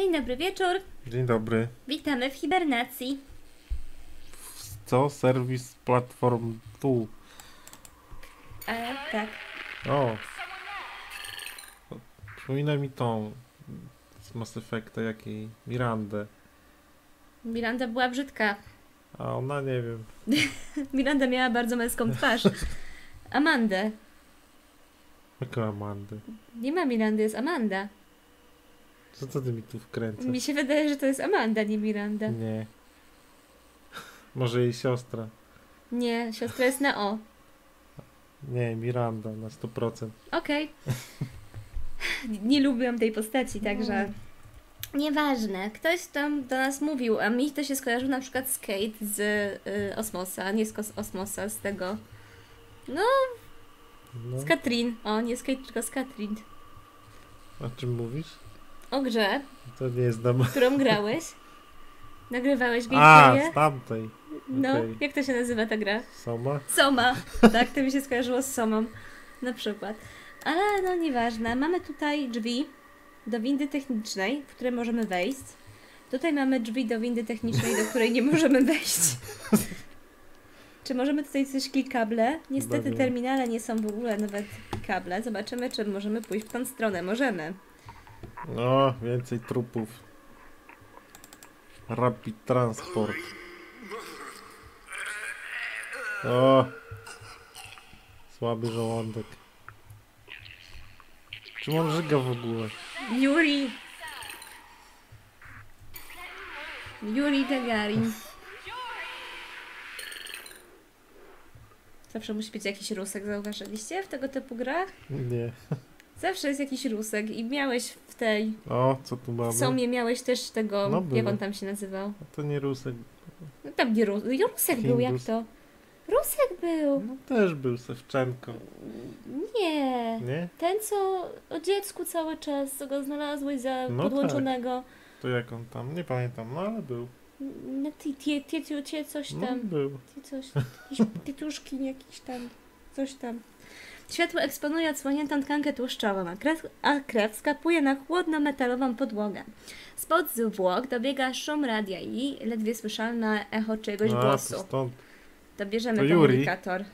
Dzień dobry wieczór. Dzień dobry. Witamy w hibernacji. Co? Serwis platform tu. E, tak. O. Przypomina mi tą z Mass Effecta jakiej Mirandę. Miranda była brzydka. A ona nie wiem. Miranda miała bardzo męską twarz. Amandę. Jaką Amandę. Nie ma Mirandy, jest Amanda. Co, co ty mi tu wkręcasz? Mi się wydaje, że to jest Amanda, nie Miranda. Nie. Może jej siostra. Nie, siostra jest na O. Nie, Miranda na 100%. Okej. Nie lubiłam tej postaci, także... Nieważne. Ktoś tam do nas mówił, a mi to się skojarzył na przykład z Kate z y, Osmosa, nie z Osmosa, z tego... No, No. z Katrin. O, nie z Kate, tylko z Katrin. O czym mówisz? O grze, To nie którą grałeś. Nagrywałeś A, gameplaye. z tamtej. No, jak to się nazywa ta gra? Soma? Soma. Tak, to mi się skojarzyło z Somą. Na przykład. Ale no nieważne. Mamy tutaj drzwi do windy technicznej, w które możemy wejść. Tutaj mamy drzwi do windy technicznej, do której nie możemy wejść. Czy możemy tutaj coś klikable? Niestety terminale nie są w ogóle nawet kable. Zobaczymy, czy możemy pójść w tą stronę. Możemy. No, więcej trupów. Rapid transport. O! Słaby żołądek. Czym on żyga w ogóle? Yuri. Yuri Gagarin. Zawsze musi być jakiś rusek, zauważyliście w tego typu grach? Nie. Zawsze jest jakiś rusek i miałeś w tej O, co tu mamy? w Somie miałeś też tego, No, jak on tam się nazywał? A to nie Rusek. No tam nie Rus Rusek był, jak Hindus. to? Rusek był! No też był Sewczenko. Nie. Nie? Ten, co o dziecku cały czas, co go znalazłeś za No podłączonego. To jak on tam? Nie pamiętam, no ale był. No ty, ty, ty, ty, ty coś No, tam. był. Ty coś, jakieś tytuszki, jakiś tam, coś tam. Światło eksponuje odsłoniętą tkankę tłuszczową, a krew, a krew skapuje na chłodno-metalową podłogę. Spod zwłok dobiega szum radia i ledwie słyszalne echo czyjegoś A, to głosu. stąd. To bierzemy To Yuri. komunikator.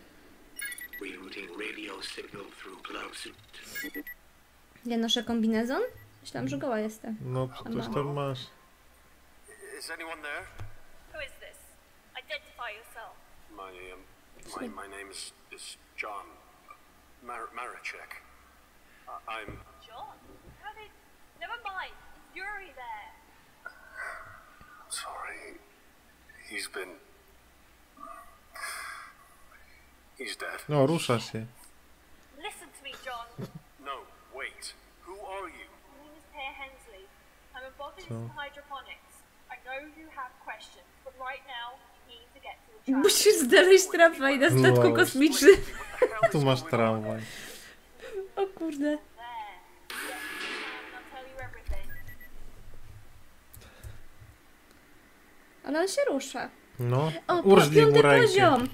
Ja noszę kombinezon? Myślałam, że goła jestem. No, to coś tam masz. Is anyone there? Who is this? Identify yourself. My um, my, my name is, is John Mar- Maracek. I- I'm John? How did... Never mind. It's Yuri there. sorry. He's been. He's dead. No, rusza się. Listen to me, John. No, wait. Who are you? My name is Pear Hensley. I'm a botanist So- in hydroponics. I know you have questions, but right now Musisz znaleźć tramwaj na statku Wow. kosmicznym. Tu masz tramwaj. O kurde. Ale on się rusza. No, O, po, urżnij mu piąty rękę. poziom.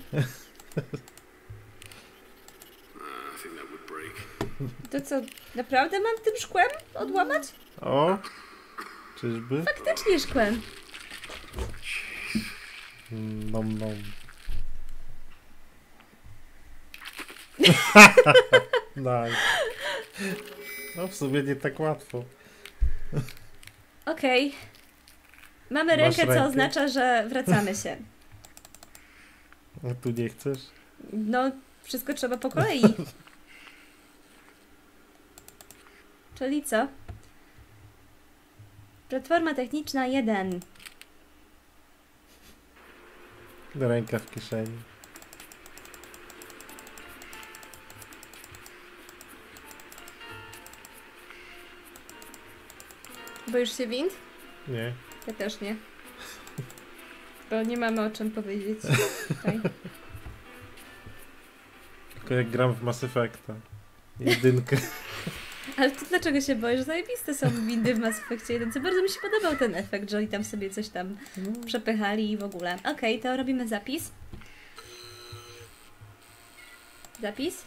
To co, naprawdę mam tym szkłem odłamać? O! Czyżby? Faktycznie szkłem. Nom nom. nice. No w sumie nie tak łatwo. Okej. Mamy Masz rękę, co rękę? oznacza, że wracamy się. A tu nie chcesz? No, wszystko trzeba po kolei. Czyli co? Platforma techniczna 1. Ręka w kieszeni. Boisz się wind? Nie. Ja też nie. Bo nie mamy o czym powiedzieć tutaj. Tylko jak gram w Mass Effecta. Jedynkę. Ale to dlaczego się boisz? Zajebiste są windy w Mass Effectie 1. Co bardzo mi się podobał ten efekt, że oni tam sobie coś tam No. przepychali i w ogóle. Okej, to robimy zapis. Zapis.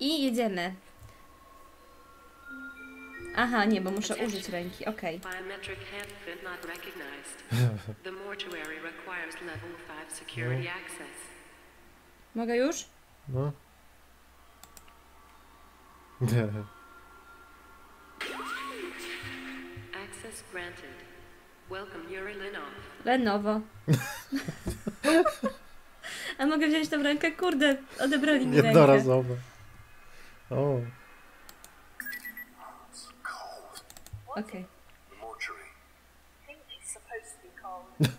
I jedziemy. Aha, nie, bo muszę użyć ręki, okej. Biometric handprint not recognized. The mortuary requires level 5 security access. Mogę już? No. Access granted. Welcome Yuri Linov. A mogę wziąć tą rękę? Kurde, odebrali mi rękę. Jednorazowe. O, Okej.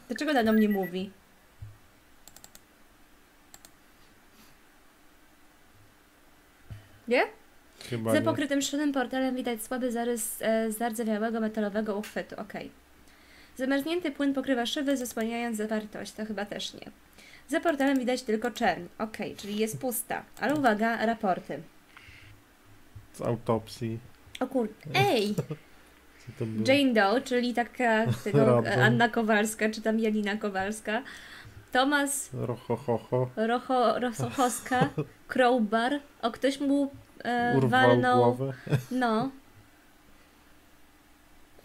Dlaczego ona do mnie mówi? Nie? Chyba Za pokrytym szronem portalem widać słaby zarys e, zardzewiałego metalowego uchwytu. Okej. Zamarznięty płyn pokrywa szyby, zasłaniając zawartość. To chyba też nie. Za portalem widać tylko czerń. Okej, czyli jest pusta. Ale uwaga, raporty. Z autopsji. O kurde. Ej! Co to było? Jane Doe, czyli taka tego, Anna Kowalska, czy tam Janina Kowalska. Tomas Rohohoho. Rocho, Rosochowska, Crowbar. O, ktoś mu e, Urwał walnął głowę. No.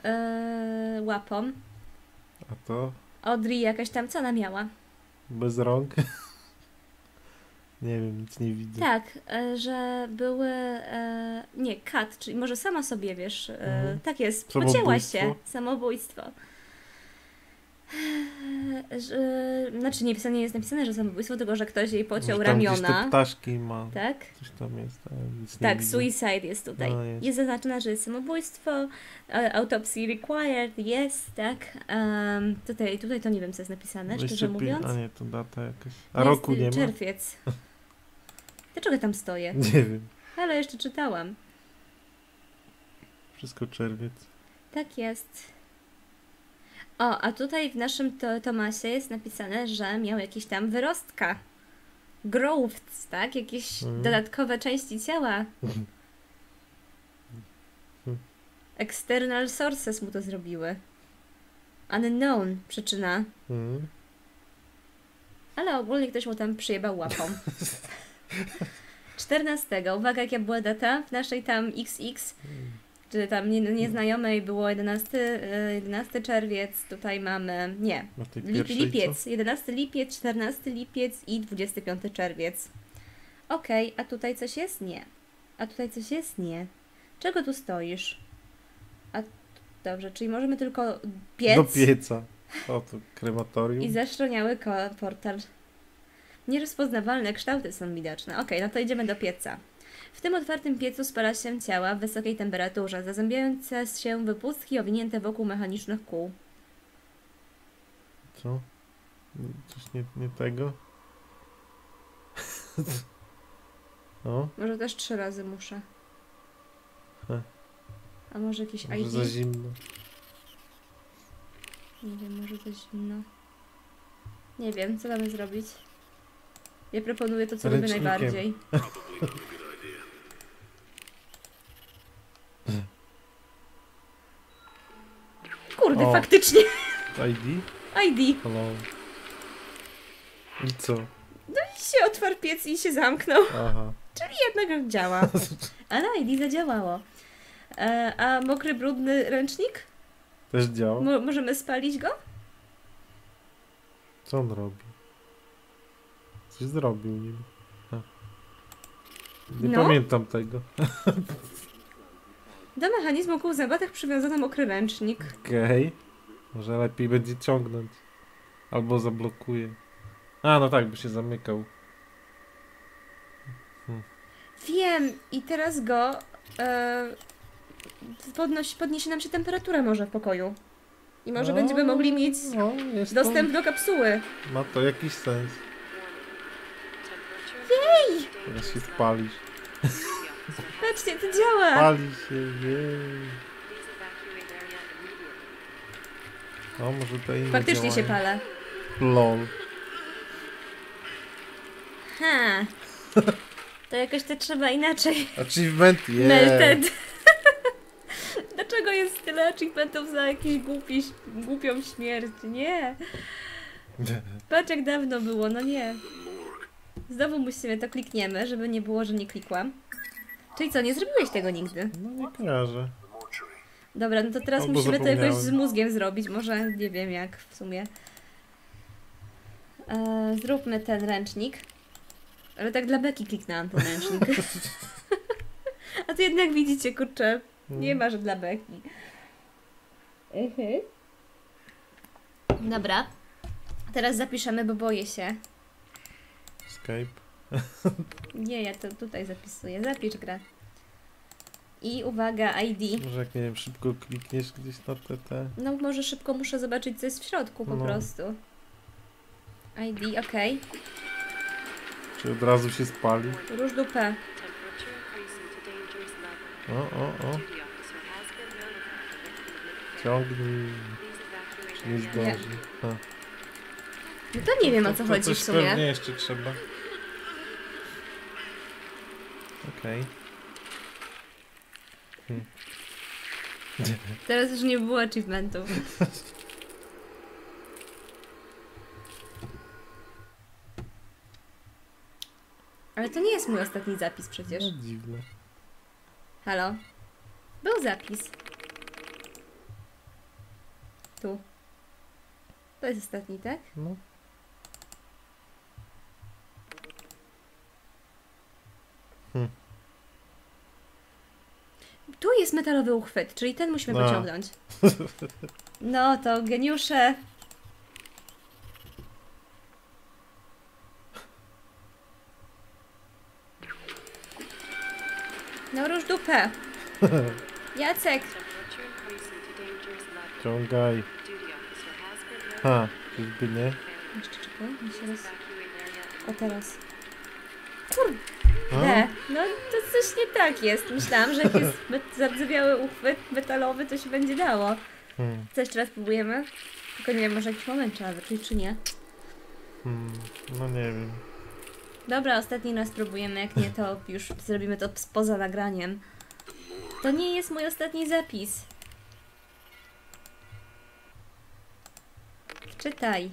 E, łapą. A to Audrey jakaś tam, co ona miała? bez rąk. nie wiem, nic nie widzę. Tak, e, że były. E, nie, kat, czyli może sama sobie wiesz. E, Mhm. Tak jest, pocięła się. Samobójstwo. E, Że, znaczy nie, nie jest napisane, że samobójstwo, tylko że ktoś jej pociął Może tam Gdzieś te ramiona. ptaszki ma. Tak? Coś tam jest, Tak, widzę. suicide jest tutaj. No, jest. jest. zaznaczone, że jest samobójstwo, e, autopsy required, jest, tak. Em, tutaj, tutaj to nie wiem, co jest napisane, Jeszcze szczerze mówiąc. A nie, to data jakaś. A Jest roku nie ma? czerwiec. Dlaczego tam stoję? Nie wiem. Ale jeszcze czytałam. Wszystko czerwiec. Tak jest. O, a tutaj w naszym to Tomasie jest napisane, że miał jakieś tam wyrostka. Growths, tak? Jakieś Mhm. dodatkowe części ciała. External sources mu to zrobiły. Unknown przyczyna. Mhm. Ale ogólnie ktoś mu tam przyjebał łapą. 14. Uwaga, jaka była data w naszej tam XX. Czy tam nie, nieznajomej było 11, e, 11 czerwiec. Tutaj mamy. Nie. Lip, lipiec. 11 lipiec, 14 lipiec i 25 czerwiec. Okej, a tutaj coś jest? Nie. A tutaj coś jest? Nie. Czego tu stoisz? A dobrze, czyli możemy tylko Co? piec. Do pieca. O, to krematorium. I zaszczoniały portal. Nierozpoznawalne kształty są widoczne. Okej, no to idziemy do pieca. W tym otwartym piecu spala się ciała w wysokiej temperaturze, zazębiające się wypustki owinięte wokół mechanicznych kół. Co? Coś nie, nie tego? o, Może też trzy razy muszę. He. A może jakieś może ID? za zimno. Nie wiem, może za zimno. Nie wiem, co mamy zrobić? Ja proponuję to, co lubię najbardziej. O. faktycznie! ID? ID! Hello. I co? I się otwarł piec i się zamknął. Aha. Czyli jednak działa. Ale ID zadziałało. E, a mokry, brudny ręcznik? Też działa? Mo- możemy spalić go? Co on robi? Coś zrobił nim. Nie No. pamiętam tego. Do mechanizmu kół zębatych przywiązano mokry ręcznik. Okej. Może lepiej będzie ciągnąć. Albo zablokuje. A, no tak, by się zamykał. Wiem, i teraz go e, podnosi, podniesie nam się temperatura może w pokoju. I może No, będziemy mogli mieć no, dostęp do kapsuły. To, ma to jakiś sens. Jej! Teraz się spalisz. Patrzcie, to działa! Pali się, jej. O, może to inne Faktycznie się pala. Lol. Ha. To jakoś to trzeba inaczej. Achievement, yeah. Melted. Dlaczego jest tyle achievementów za jakąś głupi, głupią śmierć? Nie. Patrz jak dawno było, no nie. Znowu musimy to klikniemy, żeby nie było, że nie klikłam. Czyli co, nie zrobiłeś tego nigdy? No nie kojarzę. Dobra, no to teraz Albo musimy to jakoś z mózgiem zrobić. Może nie wiem jak w sumie. E, zróbmy ten ręcznik. Ale tak dla beki kliknęłam ten ręcznik. A tu jednak widzicie, kurczę, nie ma, że dla beki. Mhm. Dobra. Teraz zapiszemy, bo boję się. Escape. Nie, ja to tutaj zapisuję. Zapisz grę. I uwaga, ID. Może jak nie wiem, szybko klikniesz gdzieś na te. No może szybko muszę zobaczyć, co jest w środku po No. prostu. ID, ok. Czy od razu się spali? Róż dupę. O, o, o. Ciągnij. Nie zdąży. No to nie wiem o co To chodzi w sumie. pewnie jeszcze trzeba. Okej. Hmm. Teraz już nie było achievementów. Ale to nie jest mój ostatni zapis przecież. No dziwne. Halo? Był zapis. Tu. To jest ostatni, tak? No. Tu jest metalowy uchwyt, czyli ten musimy No. pociągnąć. No to geniusze. No róż dupę. Jacek. Ciągaj. Ha, czyżby nie? Jeszcze czekaj, mi się roz... O teraz. Kurde, no to coś nie tak jest. Myślałam, że jak jest zardzewiały uchwyt metalowy, to się będzie dało. Hmm. Co jeszcze raz próbujemy? Tylko nie wiem, może jakiś moment trzeba wyczuć, czy nie. Hmm. No nie wiem. Dobra, ostatni raz próbujemy, jak nie to już zrobimy to poza nagraniem. To nie jest mój ostatni zapis. Czytaj.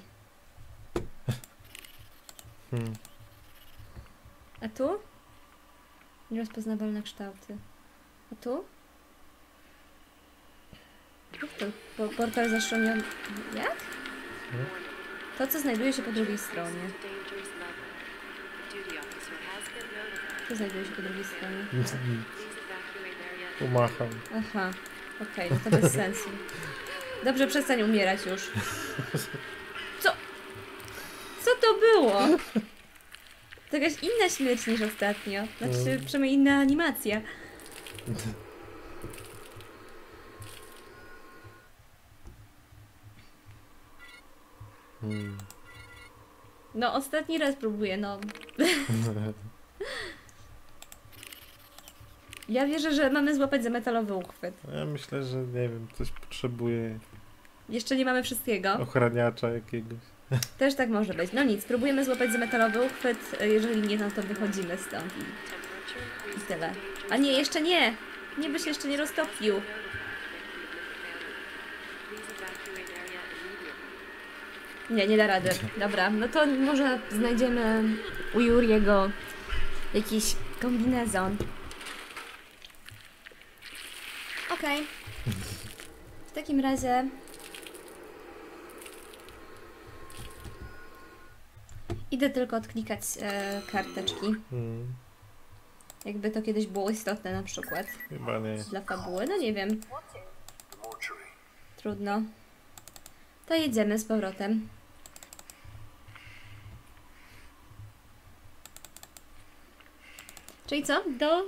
Hmm. A tu? Nierozpoznawalne kształty. A tu? To? Po, portal zaszczelniony... Jak? To, co znajduje się po drugiej stronie. Co znajduje się po drugiej stronie? Pomacham. Aha, okej, no to bez sensu. Dobrze, przestań umierać już. Co? Co to było? To jakaś inna śmierć niż ostatnio. Znaczy, przynajmniej inna animacja. Hmm. No, ostatni raz próbuję, no. Ja wierzę, że mamy złapać za metalowy uchwyt. Ja myślę, że nie wiem, coś potrzebuje Jeszcze nie mamy wszystkiego. ochraniacza jakiegoś. Też tak może być. No nic, spróbujemy złapać metalowy uchwyt. Jeżeli nie, no to wychodzimy stąd i, i tyle. A nie, jeszcze nie! Nie by się jeszcze nie roztopił. Nie, nie da rady. Dobra, no to może znajdziemy u Juriego jakiś kombinezon. Okej. W takim razie... Idę tylko odklikać e, karteczki. Hmm. Jakby to kiedyś było istotne na przykład Chyba nie. dla fabuły. No nie wiem, trudno. To jedziemy z powrotem. Czyli co? Do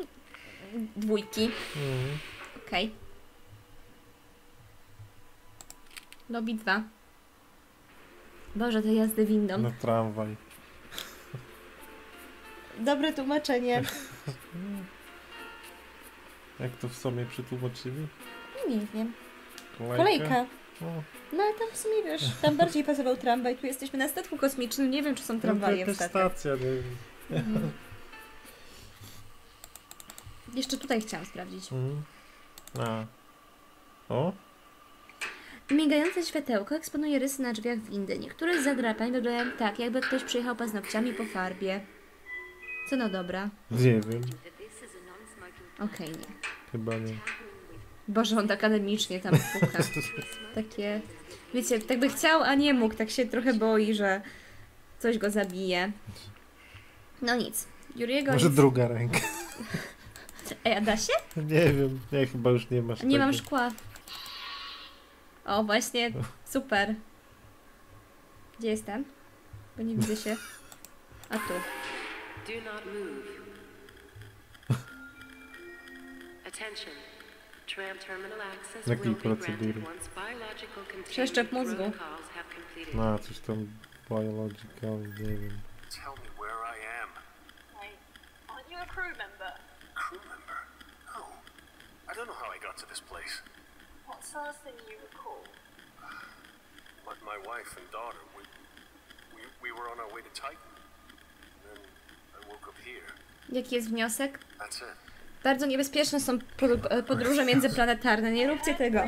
dwójki. Hmm. Okej. Lobby 2. Boże, te jazdy windą. Na tramwaj. Dobre tłumaczenie. Jak to w sumie przetłumaczyli? Nie wiem. Kolejka? Kolejka. O, No ale tam w sumie wiesz, tam bardziej pasował tramwaj. Tu jesteśmy na statku kosmicznym. Nie wiem, czy są no tramwaje w jakaś statkach. stacja, nie wiem. Mhm. Jeszcze tutaj chciałam sprawdzić. Hmm. A. O? Migające światełko eksponuje rysy na drzwiach windy. Niektóre z zadrapań wyglądają tak, jakby ktoś przyjechał paznokciami po farbie. Co no dobra. Nie wiem. Okej, nie. Chyba nie. Boże, on tak akademicznie tam puka. Takie, wiecie, tak by chciał, a nie mógł, tak się trochę boi, że coś go zabije. No nic. Juriego Może jest... druga ręka. Ej, a da się? Nie wiem, nie, chyba już nie masz Nie mam szkła. O, właśnie, super. Gdzie jestem? Bo nie widzę się. A tu. Do not move. Attention. Tram terminal access Jakiej will be granted procedury? once biological Przeszczep containment mózgu. protocols have completed. No, coś tam biological, nie wiem. Tell me where I am. Wait, aren't you a crew member? Crew member? No. I don't know how I got to this place. What's the last thing you recall? But my wife and daughter, we, we, we were on our way to Titan. Jaki jest wniosek? Bardzo niebezpieczne są pod- podróże międzyplanetarne. Nie róbcie tego.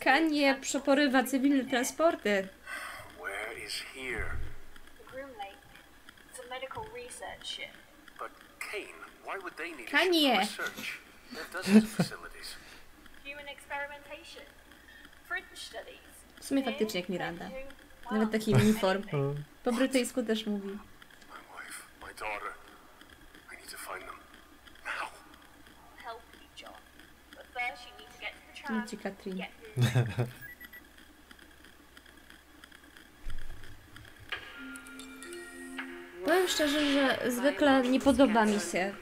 Kanie przeporywa cywilne transporty. Studies. W sumie faktycznie jak Miranda. Nawet taki uniform. Mm. Po brytyjsku też mówi. Daughter. I need to find them. Now. Help you, John. But first you need to get to the tram. Katrin. Get moving. Powiem szczerze, że zwykle nie podoba mi się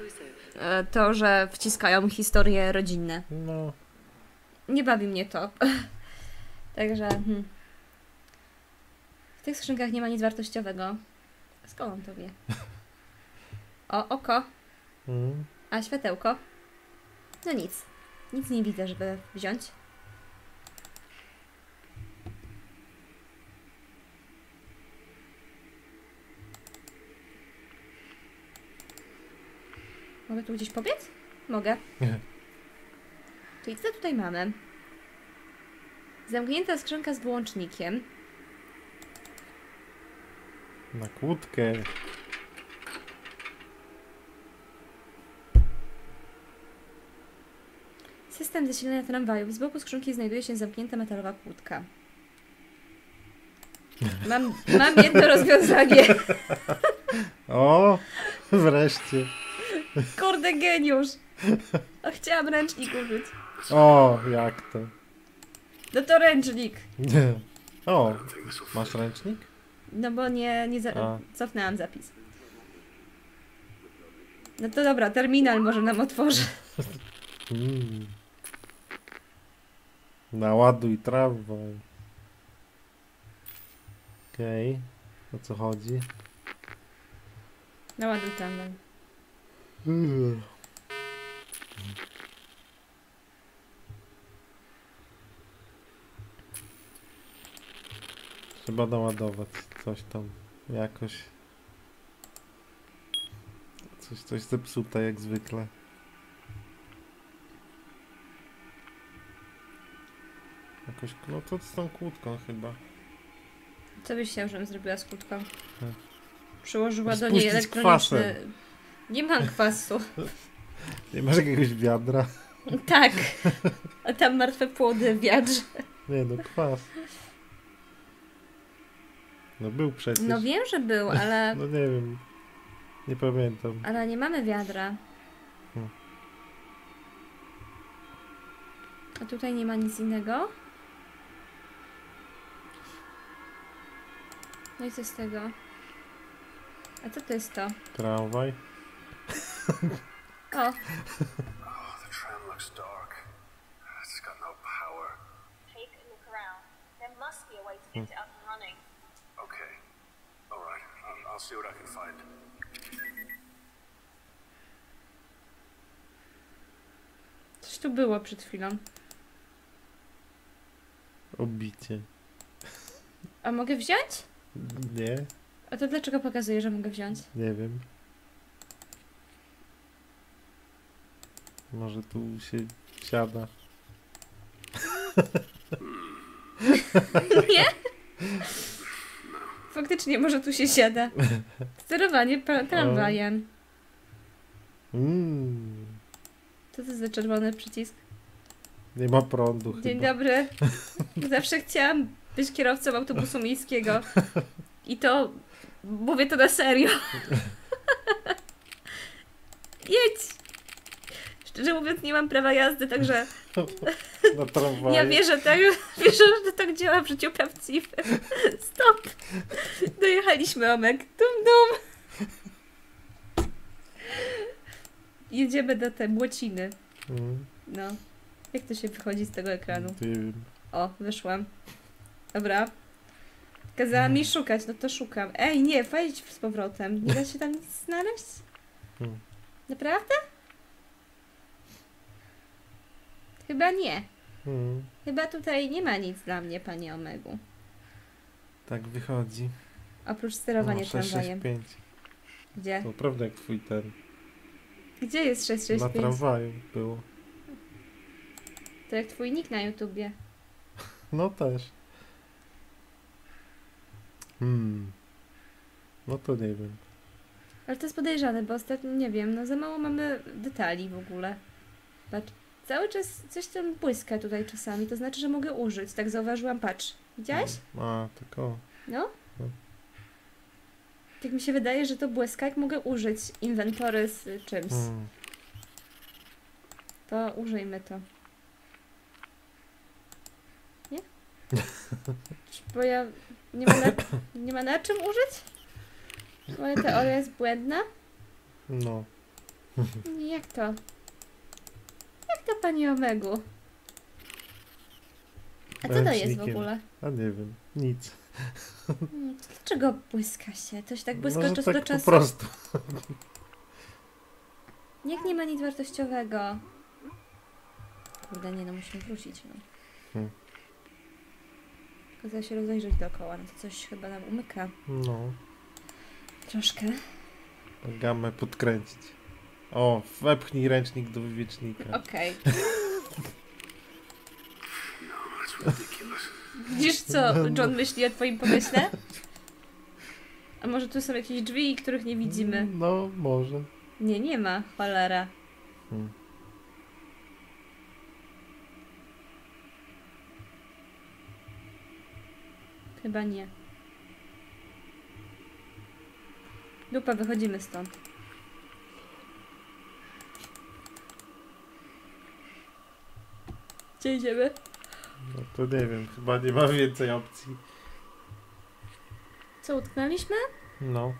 e, to, że wciskają historie rodzinne. No, Nie bawi mnie to. Także. Hmm. W tych skrzynkach nie ma nic wartościowego. Skąd on to wie? O, oko. mm. A światełko? No nic. Nic nie widzę, żeby wziąć. Mogę tu gdzieś pobiec? Mogę. Nie. Czyli co tutaj mamy? Zamknięta skrzynka z wyłącznikiem. na kłódkę. System zasilania tramwajów. Z boku skrzynki znajduje się zamknięta metalowa kłódka. Mam, mam jedno rozwiązanie. O, wreszcie. Kurde geniusz. A chciałam ręcznik użyć. O, jak to. No to ręcznik. Nie. O, masz ręcznik? No bo nie, nie za... A. cofnęłam zapis. No to dobra, terminal może nam otworzy. Mm. Naładuj tramwaj. Okej, o co chodzi? Naładuj. Mm. Trzeba naładować coś tam jakoś. Coś, coś zepsute jak zwykle. Jakoś, no to z tą kłódką chyba. Co byś chciał, żebym zrobiła z kłódką? Hmm. Przyłożyła do niej elektroniczny... kwasem. Nie mam kwasu. Nie masz jakiegoś wiadra? tak. A tam martwe płody w wiadrze. Nie no, kwas. No był przecież. No wiem, że był, ale... No nie wiem. Nie pamiętam. Ale nie mamy wiadra. Hmm. A tutaj nie ma nic innego? No i co z tego? A co to jest to? Tramwaj. O, no. Okay. All right. I'll, I'll see what I can find. coś tu było przed chwilą. Obicie. A mogę wziąć? Nie? A to dlaczego pokazuje, że mogę wziąć? Nie wiem. Może tu się siada. Nie? Faktycznie, może tu się siada. Sterowanie tramwajem. Mm. Co to za czerwony przycisk? Nie ma prądu Dzień chyba. dobry. Zawsze chciałam być kierowcą autobusu miejskiego. I to mówię to na serio. Jedź! Szczerze mówiąc, nie mam prawa jazdy, także Na tramwaju. ja wierzę, tak, wierzę, że tak działa w życiu prawdziwym. Stop! Dojechaliśmy, Omek. Dum, dum. Jedziemy do tej Błociny. Mm, No. Jak to się wychodzi z tego ekranu? O, wyszłam. Dobra. Kazała mi szukać, no to szukam. Ej, nie, wejdź z powrotem. Nie da się tam nic znaleźć? Hmm. Naprawdę? Chyba nie. Mm, Chyba tutaj nie ma nic dla mnie, panie Omegu. tak wychodzi. Oprócz sterowania No, tramwajem. 665. Gdzie? To naprawdę jak twój ten. Gdzie jest Na 665? tramwaju było. To jak twój nick na YouTubie. No też. Hmm. No to nie wiem. Ale to jest podejrzane, bo ostatnio, nie wiem, no za mało mamy detali w ogóle. Patrz, cały czas coś tam błyska tutaj czasami, to znaczy, że mogę użyć. Tak zauważyłam, patrz. Widziałeś? A, tak o. No? No. Tak mi się wydaje, że to błyska, jak mogę użyć inwentory z czymś. Hmm. To użyjmy to. Nie? Bo ja nie ma na, nie ma na czym użyć? Moja teoria jest błędna? No. Jak to? Jak to, pani Omegu? A co to jest w ogóle? A nie wiem. Nic. Hmm, Dlaczego błyska się? Się tak błyska Może czasu tak do czasu. po prostu. Niech nie ma nic wartościowego. Kurde, nie no, musimy wrócić, no. Hmm. Trzeba się rozejrzeć dookoła, no to coś chyba nam umyka. No. Troszkę. Gamę podkręcić. O, wepchnij ręcznik do wywiecznika. Okej. No, ridiculous. Widzisz, co John myśli o twoim pomyśle? A może tu są jakieś drzwi, których nie widzimy? No, może. Nie, nie ma. Cholera. Hmm. Chyba nie. Dupa, wychodzimy stąd. Gdzie idziemy? No to nie wiem, chyba nie ma więcej opcji. Co, utknęliśmy? No.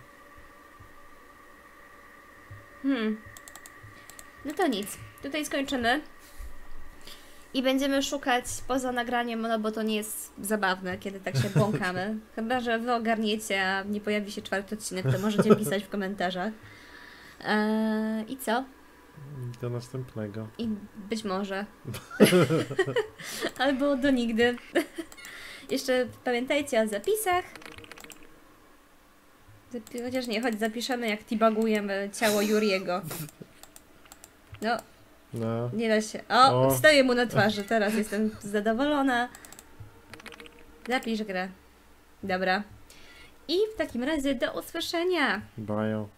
Hmm. No to nic. Tutaj skończymy. I będziemy szukać poza nagraniem, no bo to nie jest zabawne, kiedy tak się błąkamy. Chyba, że wy ogarniecie, a nie pojawi się czwarty odcinek, to możecie pisać w komentarzach. Eee, I co? Do następnego. I być może. Albo do nigdy. Jeszcze pamiętajcie o zapisach. Zapi- Chociaż nie, choć zapiszemy jak tibagujemy ciało Juriego. No, No. nie da się. O, O. stoję mu na twarzy, teraz jestem zadowolona. Zapisz grę. Dobra. I w takim razie do usłyszenia. Bajo.